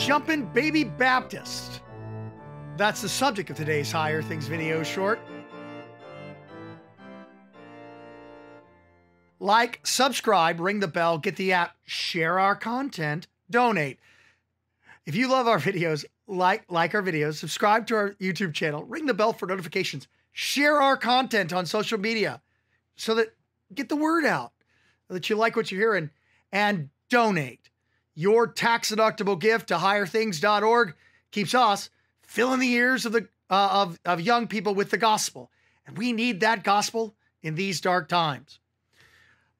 Jumpin' Baby Baptist. That's the subject of today's Higher Things video short. Like, subscribe, ring the bell, get the app, share our content, donate. If you love our videos, like like our videos, subscribe to our YouTube channel, ring the bell for notifications, share our content on social media so that get the word out that you like what you're hearing and donate. Your tax deductible gift to higherthings.org keeps us filling the ears of the uh, of of young people with the gospel. And we need that gospel in these dark times.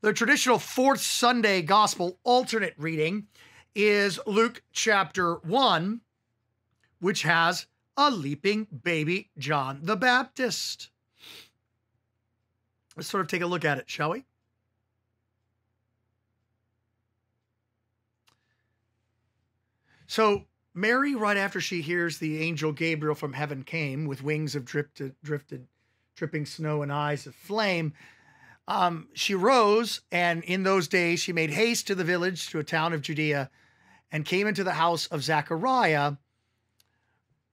The traditional fourth Sunday gospel alternate reading is Luke chapter 1, which has a leaping baby John the Baptist. Let's sort of take a look at it, shall we? So, Mary, right after she hears the angel Gabriel from heaven came with wings of drifted, drifted, dripping snow and eyes of flame, um, she rose, and in those days she made haste to the village, to a town of Judea, and came into the house of Zachariah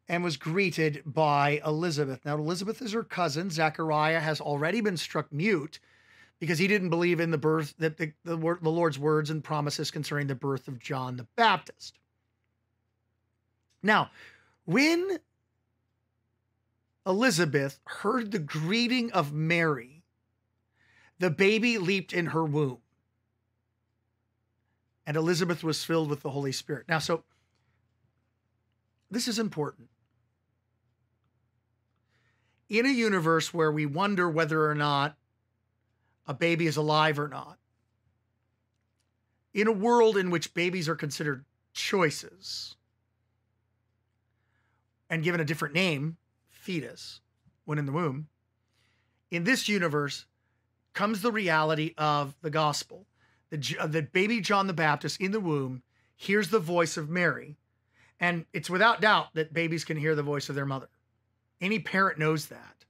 and was greeted by Elizabeth. Now, Elizabeth is her cousin. Zachariah has already been struck mute because he didn't believe in the birth, that the, the, the Lord's words and promises concerning the birth of John the Baptist. Now, when Elizabeth heard the greeting of Mary, the baby leaped in her womb. And Elizabeth was filled with the Holy Spirit. Now, so this is important. In a universe where we wonder whether or not a baby is alive or not, in a world in which babies are considered choices and given a different name, fetus, when in the womb, in this universe, comes the reality of the gospel. The, the baby John the Baptist in the womb hears the voice of Mary. And it's without doubt that babies can hear the voice of their mother. Any parent knows that.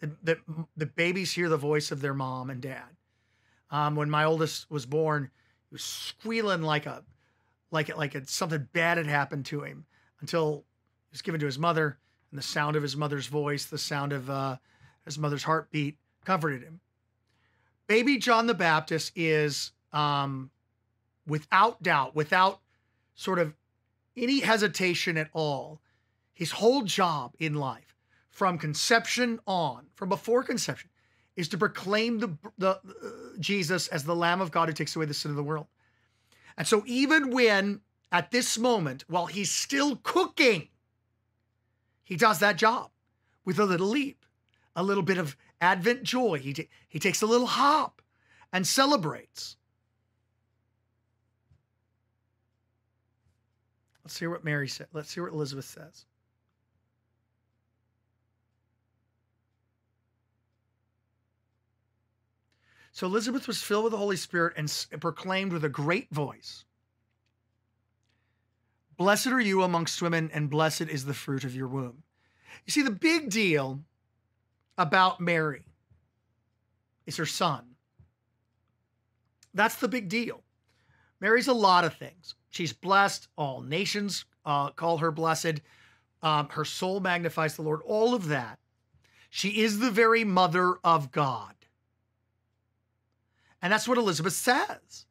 That, that the babies hear the voice of their mom and dad. Um, when my oldest was born, he was squealing like a, like it, like it, something bad had happened to him until was given to his mother, and the sound of his mother's voice, the sound of uh, his mother's heartbeat, comforted him baby John the Baptist is, um, without doubt, without sort of any hesitation at all, his whole job in life, from conception on, from before conception, is to proclaim the, the uh, Jesus as the Lamb of God who takes away the sin of the world. And so, even when at this moment, while he's still cooking, he does that job with a little leap, a little bit of Advent joy. He, t- he takes a little hop and celebrates. Let's hear what Mary said. Let's hear what Elizabeth says. So Elizabeth was filled with the Holy Spirit and proclaimed with a great voice Blessed are you amongst women, and blessed is the fruit of your womb. You see, the big deal about Mary is her son. That's the big deal. Mary's a lot of things. She's blessed. All nations uh, call her blessed. Um, her soul magnifies the Lord. All of that. She is the very mother of God. And that's what Elizabeth says.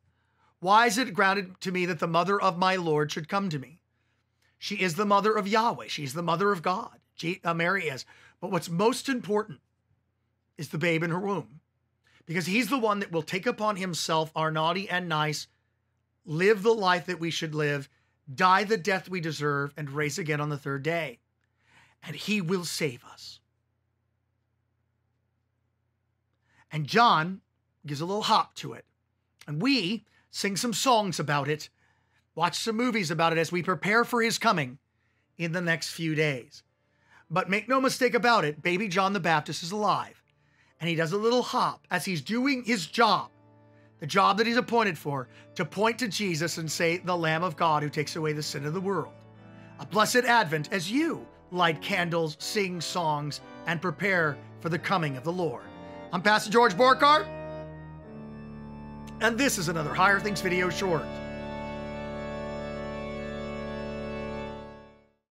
Why is it grounded to me that the mother of my Lord should come to me? She is the mother of Yahweh. She's the mother of God. She, uh, Mary is. But what's most important is the babe in her womb, because he's the one that will take upon himself our naughty and nice, live the life that we should live, die the death we deserve, and raise again on the third day. And he will save us. And John gives a little hop to it. And we sing some songs about it, watch some movies about it as we prepare for his coming in the next few days. But make no mistake about it, baby John the Baptist is alive. And he does a little hop as he's doing his job, the job that he's appointed for, to point to Jesus and say, The Lamb of God who takes away the sin of the world. A blessed Advent as you light candles, sing songs, and prepare for the coming of the Lord. I'm Pastor George Borghardt, and this is another Higher Things video short.